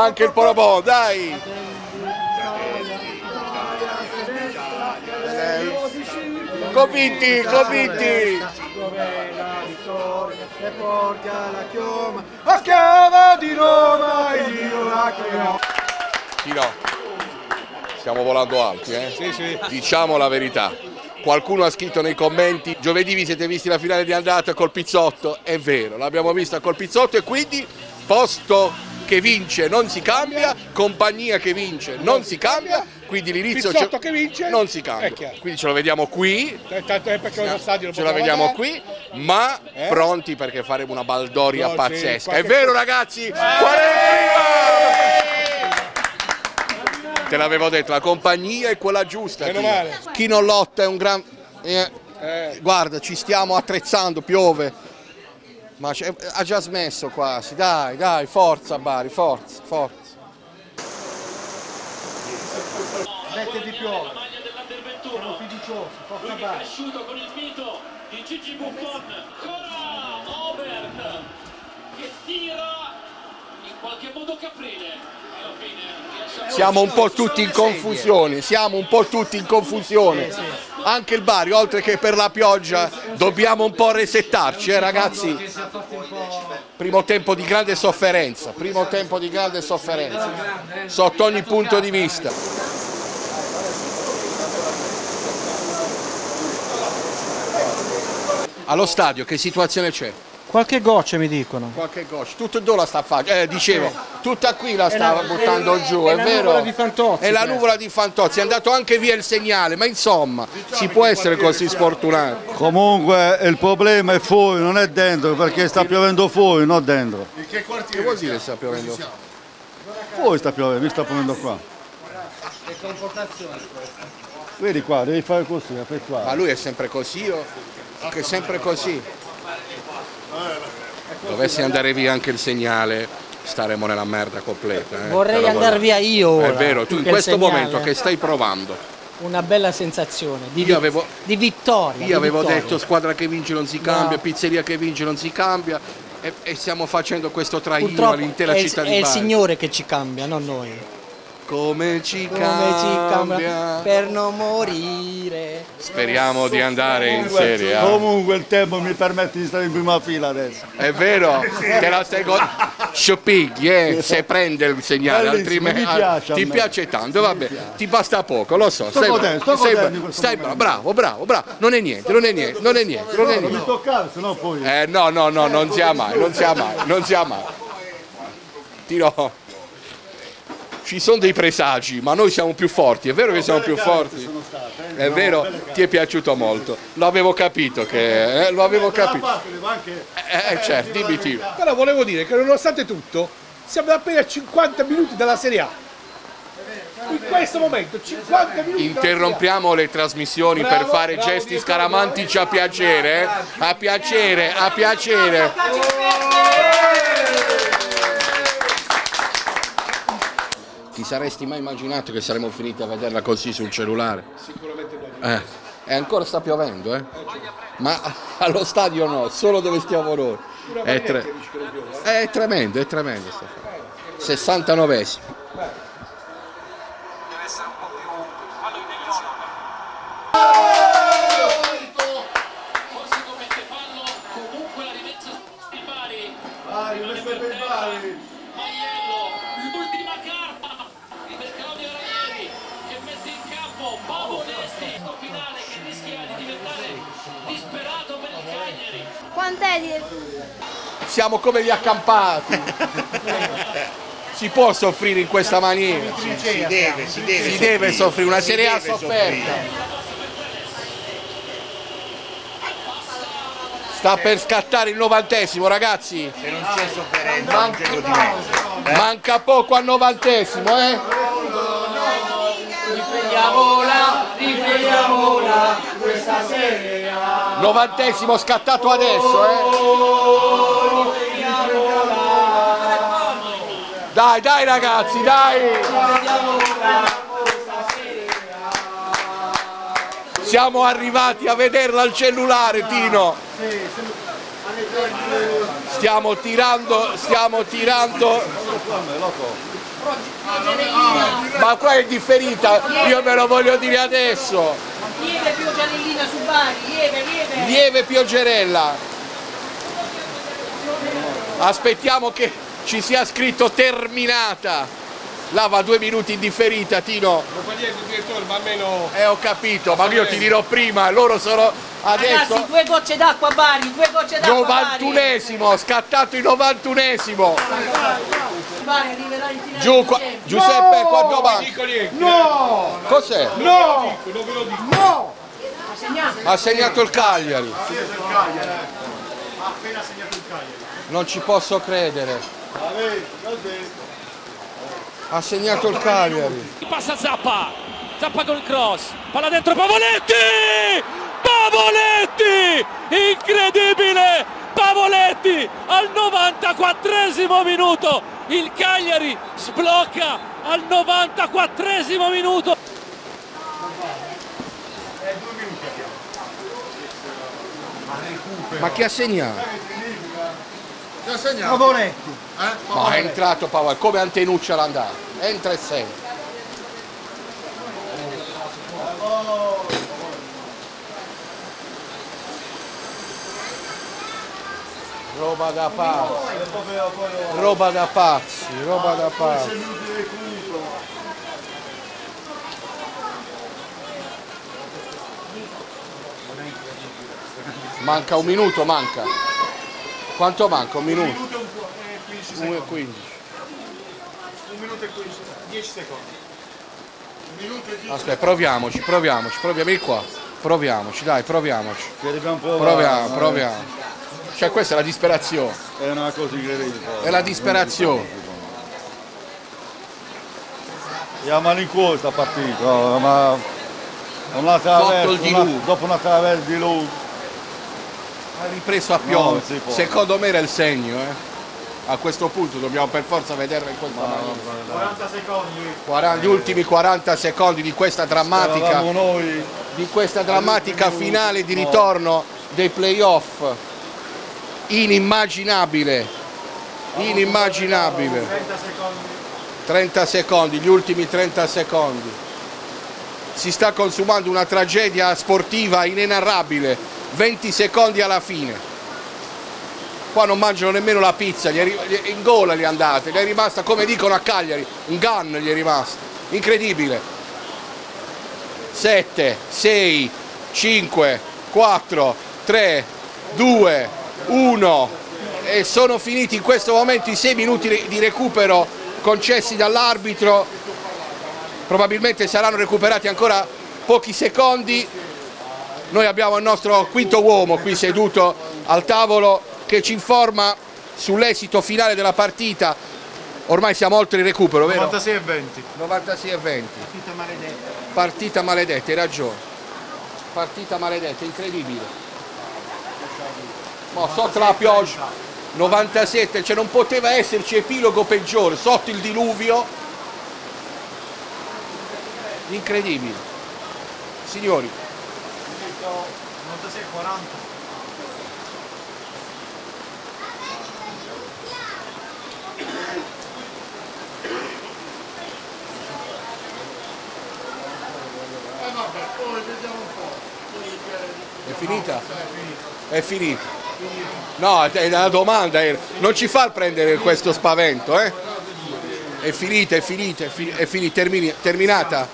anche il Porobò, dai! Eh, Convinti, convinti! E porta la chioma a schiava di Roma io la chiamo Tino, stiamo volando alti, eh? Sì, sì. Diciamo la verità. Qualcuno ha scritto nei commenti, giovedì vi siete visti la finale di andata col Pizzotto, è vero, l'abbiamo vista col Pizzotto e quindi posto che vince non si cambia, compagnia che vince non si cambia, quindi l'inizio Pizzotto che vince non si cambia. è chiaro. Quindi ce lo vediamo qui, Tanto è perché lo stadio lo ce la vediamo qui, ma Eh? pronti perché faremo una baldoria No, sì, pazzesca. È vero ragazzi? Qual è il prima? Te l'avevo detto, la compagnia è quella giusta. Chi non lotta è un gran... eh, Eh. Guarda, ci stiamo attrezzando, piove. Ma c'è- ha già smesso quasi, dai, dai, forza Bari, forza, forza. Smette di piovere. Siamo fiduciosi forza Bari. cresciuto con il mito di Gigi Buffon. Ancora Obert che tira in qualche modo Caprile. Siamo un po' tutti in confusione, siamo un po' tutti in confusione. Anche il Bari, oltre che per la pioggia, dobbiamo un po' resettarci, eh ragazzi. Primo tempo di grande sofferenza, primo tempo di grande sofferenza, sotto ogni punto di vista. Allo stadio che situazione c'è? Qualche goccia mi dicono. Qualche goscia, tutto dove la sta facendo? Eh, dicevo, tutta qui la stava buttando giù, è, la vero? nuvola di Fantozzi, È la questa. nuvola di Fantozzi, è andato anche via il segnale, ma insomma, si può essere così sfortunati. Comunque il problema è fuori, non è dentro, perché sta piovendo fuori, non dentro. Che vuol dire sta piovendo? Fuori sta piovendo, mi sta piovendo qua. Vedi qua, devi fare così, Ma effettuare. lui è sempre così o che è sempre così? Dovesse andare via anche il segnale, staremo nella merda completa. eh, Vorrei andare via io ora. È vero, tu in questo momento che stai provando, Una bella sensazione di, Io avevo- di vittoria. di io avevo vittoria. detto squadra che vince non si cambia, No. pizzeria che vince non si cambia e, e stiamo facendo questo traino all'intera è, il- città è di il Bari. Signore che ci cambia, non noi. Come ci Come ci cambia per non morire. Speriamo di andare in Serie A. Comunque il tempo mi permette di stare in prima fila adesso. È vero? Te la stai go- Sciopighi, eh, se prende il segnale, Bellissimo, altrimenti mi piace ti piace tanto, vabbè, ti basta poco, lo so. Sto stai godendo, bravo, sto stai godendo bravo, stai momento. bravo, bravo, bravo, non è niente, non è niente, non è niente, non è Non mi niente. toccare, sennò poi. Eh no, no, no, non sia mai, non sia mai, non sia mai. Tiro. Ci sono dei presagi, ma noi siamo più forti, è vero che siamo più forti? È vero, ti è piaciuto molto. Lo avevo capito che. eh, lo avevo capito. Eh, eh, certo, dimmi Tiro. però volevo dire che nonostante tutto siamo appena a 50 minuti dalla Serie A in questo momento 50 minuti Interrompiamo le trasmissioni per Bravo, fare bravo, gesti scaramantici a piacere, eh? a piacere, a piacere. Ti saresti mai immaginato che saremmo finiti a vederla così sul cellulare? Sicuramente no. Eh, e ancora sta piovendo, eh? Ma allo stadio no, solo dove stiamo noi. È, tre- è tremendo, è tremendo. sta cosa. 69esimo. Siamo come gli accampati. Si può soffrire in questa maniera. Si deve, si deve, Si deve soffrire, una Serie A sofferta. Sta per scattare il novantesimo, ragazzi. Se non c'è sofferenza non c'è godimento. Manca poco al novantesimo, eh? Riprendiamola, riprendiamola questa Serie A. Novantesimo scattato adesso, eh? Dai, dai ragazzi, dai! Siamo arrivati a vederla al cellulare, Tino. Stiamo tirando, stiamo tirando. Ma qua è differita, io ve lo voglio dire adesso. Lieve pioggiarellina su Bari, lieve, lieve. Lieve pioggerella. Aspettiamo che ci sia scritto terminata. Là va due minuti in differita, Tino. Non fa niente, direttore, ma almeno... Eh, ho capito, ma io ti dirò prima, loro sono Ragazzi, adesso due gocce d'acqua a Bari, due gocce d'acqua a Bari. 91esimo, scattato il 91esimo. Bari arriverà in finale Giù qua. Giuseppe, quanto va? Dico niente. No! Cos'è? No! Non ve lo dico. No! Ha segnato. Ha segnato il Cagliari. Non ci posso credere. Ha segnato il Cagliari. Passa Zappa, Zappa col cross, palla dentro Pavoletti! Pavoletti! Incredibile! Pavoletti al 94esimo minuto! Il Cagliari sblocca al 94esimo minuto! Ma chi ha segnato? Favoretti. Ma è entrato Pavone, come Antenuccia l'andata. Entra e segna. Roba da pazzi, roba da pazzi, roba da pazzi. Manca un minuto, manca. Quanto manca? Un minuto? 1 e 15. Aspetta, proviamoci, proviamoci, proviamo qua. Proviamoci, dai, proviamoci. Proviamo, proviamo. Cioè questa è la disperazione. È una cosa incredibile. È la disperazione. Siamo all'incuore sta partita, ma una traversa, una- dopo una traversa di lui. Ha ripreso a piovere. Secondo me era il segno, eh. A questo punto dobbiamo per forza vederla in questa maniera. 40 secondi. 40 gli ultimi 40 secondi di questa drammatica di questa drammatica finale di ritorno dei playoff. Inimmaginabile, inimmaginabile. 30 secondi, gli ultimi 30 secondi. Si sta consumando una tragedia sportiva inenarrabile, 20 secondi alla fine. Qua non mangiano nemmeno la pizza, in gola gli andate, gli è rimasta, come dicono a Cagliari, un gun gli è rimasto. Incredibile. 7, 6, 5, 4, 3, 2, 1 e sono finiti in questo momento i 6 minuti di recupero concessi dall'arbitro. Probabilmente saranno recuperati ancora pochi secondi. Noi abbiamo il nostro quinto uomo qui seduto al tavolo che ci informa sull'esito finale della partita. Ormai siamo oltre il recupero, vero? 96 e 20. 96 e 20. Partita maledetta. Partita maledetta, hai ragione. Partita maledetta, incredibile. Ma sotto la pioggia, 97, cioè non poteva esserci epilogo peggiore, sotto il diluvio. Incredibile. Signori, 96 e 40. è finita? È finita. No, è una domanda, eh. non ci fa prendere questo spavento, eh? È finita, è finita, è finita, è finita, termini- terminata?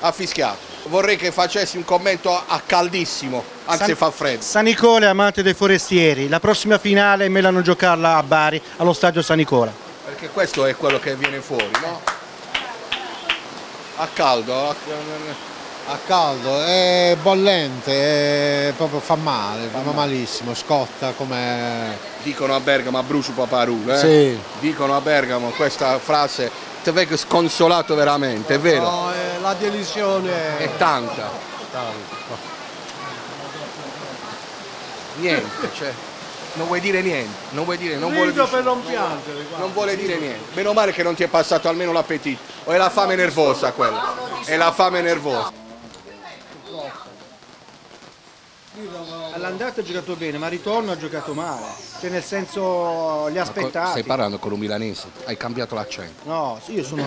Affischiato. Vorrei che facessi un commento a, caldissimo, anzi San- fa freddo. San Nicola è amante dei forestieri. La prossima finale me l'hanno giocarla a Bari, allo stadio San Nicola. Perché questo è quello che viene fuori, no? A caldo, a- A caldo, è bollente, è proprio fa male, fa malissimo, scotta come... dicono a Bergamo, a Brucio Paparu, eh? Sì. Dicono a Bergamo questa frase, te vedo sconsolato veramente, è vero? No, è la delusione È tanta. Niente, cioè, non vuoi dire niente, non vuoi dire, non vuole dire- per non piangere, guarda. non vuole dire niente. Meno male che non ti è passato almeno l'appetito. O è la fame nervosa quella? È la fame nervosa. All'andata ha giocato bene, ma al ritorno ha giocato male. Cioè nel senso li ha aspettati. Stai parlando con un milanese, hai cambiato l'accento. No, sì, io sono.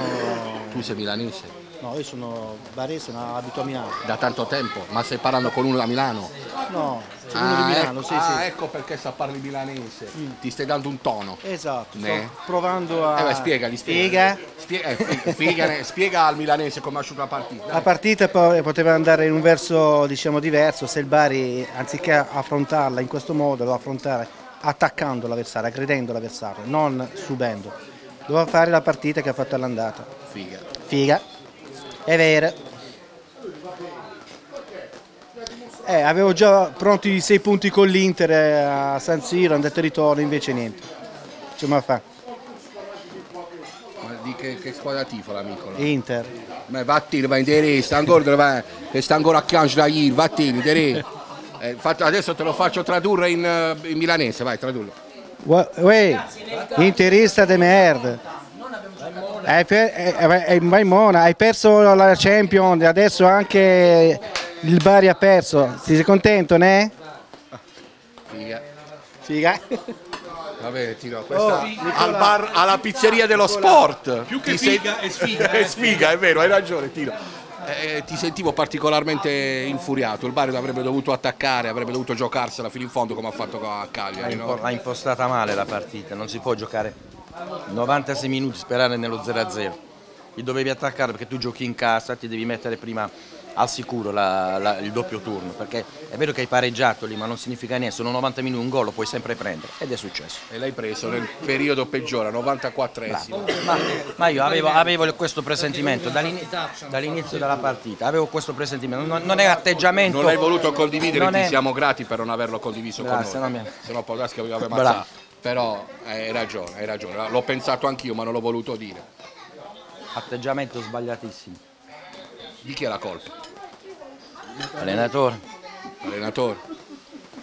Tu sei milanese No, io sono barese, ma abito a Milano. da tanto tempo, ma stai parlando con uno da Milano? No, sono uno di Ah, Milano, ecco, sì, ah, sì. Mm. ecco perché sa parli milanese. Ti stai dando un tono. Esatto, sto Ne? provando a. Eh beh, spiegagli, Spiega. Spiega, eh, spiega al milanese come ha asciugato la partita. La partita poteva andare in un verso diciamo diverso se il Bari anziché affrontarla in questo modo doveva affrontare attaccando l'avversario, aggredendo l'avversario, non subendo. Doveva fare la partita che ha fatto all'andata. Figa. Figa, è vero. Eh, avevo già pronti i sei punti con l'Inter eh, a San Siro, andata e ritorno, invece niente. C'è ma fa. Ma di che, che squadra tifo l'amico? Inter. Ma vattene, va in te sta ancora, va, sta ancora a Chianci da ieri, vattene, te eh, adesso te lo faccio tradurre in, eh, in milanese, vai, tradurlo. Uè, interista de merda. Hai, per- eh, eh, vai Mona, hai perso la Champions, adesso anche il Bari ha perso. Sei contento, ne? Figa. Figa. Va bene, tiro. Questa Oh, Nicola. al bar, alla pizzeria dello sport. Più che Ti sei- figa, è sfiga, è eh. sfiga, è vero, hai ragione, tiro. Eh, ti sentivo particolarmente infuriato. Il Bari avrebbe dovuto attaccare, avrebbe dovuto giocarsela fino in fondo come ha fatto a Cagliari. Ha no? impo- ha impostata male la partita, non si può giocare 96 minuti sperare nello 0-0. Ti dovevi attaccare perché tu giochi in casa, ti devi mettere prima al sicuro la- la- il doppio turno, perché è vero che hai pareggiato lì, ma non significa niente, sono 90 minuti, un gol lo puoi sempre prendere ed è successo. E l'hai preso nel periodo peggiore, 94esimo. Ma, ma io avevo, avevo questo presentimento dall'ini- dall'inizio della partita, avevo questo presentimento, non, non è atteggiamento. Non hai voluto condividere, Non ti è- siamo grati per non averlo condiviso Grazie, con noi. Se no Podaschi aveva ammazzato. Però eh, hai ragione, hai ragione. L'ho pensato anch'io, ma non l'ho voluto dire. Atteggiamento sbagliatissimo. Di chi è la colpa? Allenatore. Allenatore.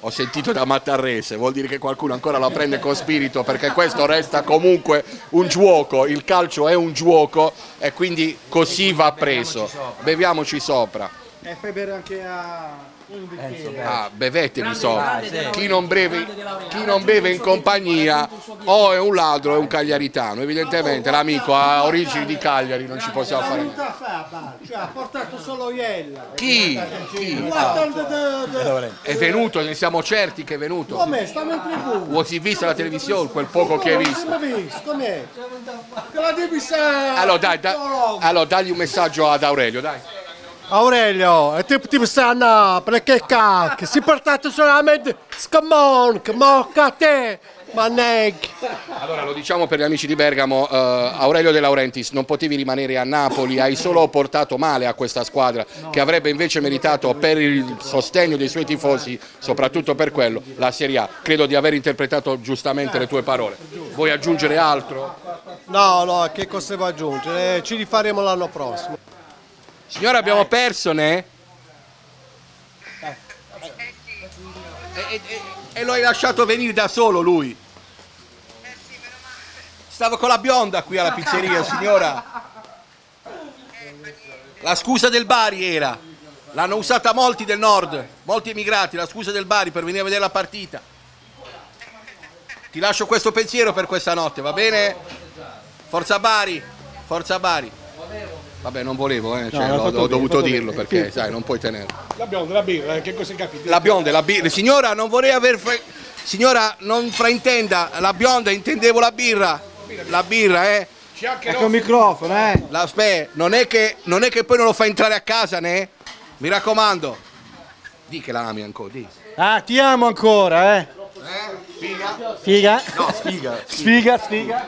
Ho sentito da Mattarrese, vuol dire che qualcuno ancora la prende con spirito perché questo resta comunque un gioco, il calcio è un gioco e quindi così va preso. Beviamoci sopra. E fai bere anche a un bicchiere. Ah, bevetevi sopra. Chi non, beve, chi non beve in compagnia o è un ladro o è un cagliaritano. Evidentemente l'amico ha origini di Cagliari, non ci possiamo fare. Cioè, ha portato solo Iella. Chi? Chi? È venuto, ne siamo certi che è venuto. Come? Stiamo in tribù. O si è vista la televisione, quel poco che hai visto. visto? Com'è? Te la devi sa... Allora, dai, dai, allora dagli un messaggio ad Aurelio, dai. Aurelio, e te potevi stare a Napoli, che cacchio, si portato solamente scamon, che mocca te, ma neghi. Allora lo diciamo per gli amici di Bergamo, eh, Aurelio De Laurentiis, non potevi rimanere a Napoli, hai solo portato male a questa squadra che avrebbe invece meritato per il sostegno dei suoi tifosi, soprattutto per quello, la Serie A. Credo di aver interpretato giustamente le tue parole. Vuoi aggiungere altro? No, no, che cosa devo aggiungere? Ci rifaremo l'anno prossimo. Signora abbiamo perso, ne? E, e- e- e lo hai lasciato venire da solo lui. Stavo con la bionda qui alla pizzeria, signora. La scusa del Bari era. L'hanno usata molti del nord, molti emigrati, la scusa del Bari per venire a vedere la partita. Ti lascio questo pensiero per questa notte, va bene? Forza Bari, forza Bari. Vabbè, non volevo, eh, cioè, No, ho, ho bene, dovuto fatto dirlo bene. perché, Sì. sai, non puoi tenerlo. L'abbiamo della birra, eh, che cosa hai capito? La bionda, la birra. Signora, non vorrei aver. fra- Signora, non fraintenda, la bionda, intendevo la birra. La birra, eh. C'è anche Ecco il microfono, eh. La, aspetta, non è, che, non è che poi non lo fa entrare a casa, né? Mi raccomando. Di che la ami ancora, di. Ah, ti amo ancora, eh. Figa? Figa? No, sfiga. Sfiga, sfiga.